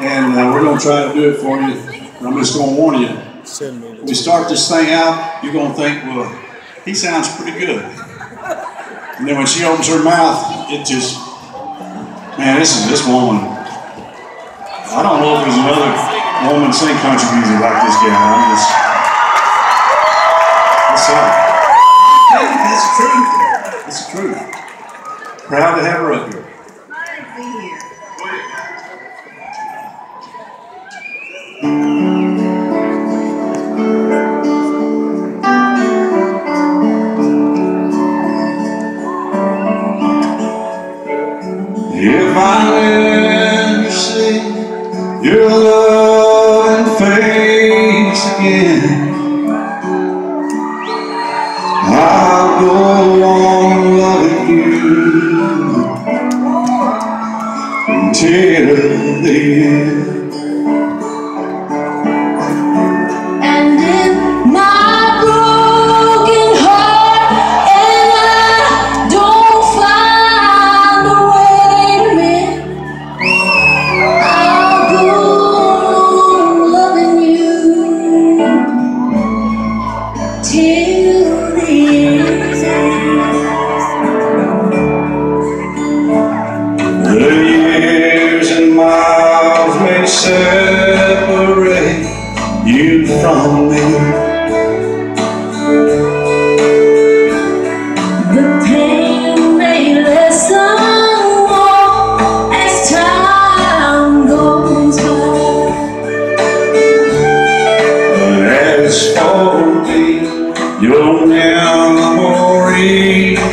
and uh, we're going to try to do it for you. I'm just going to warn you. When we start this thing out, you're going to think, well, he sounds pretty good. And then when she opens her mouth, it just, man, this is this woman. I don't know if there's another woman sing country music like this guy. I'm just, what's up? Yeah, that's. That's the truth. Proud to have her up here. If I ever see your loving face again, I'll go on loving you until the end.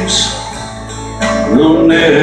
Memories will never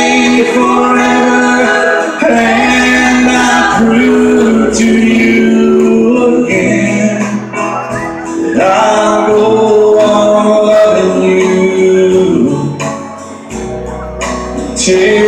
on loving you till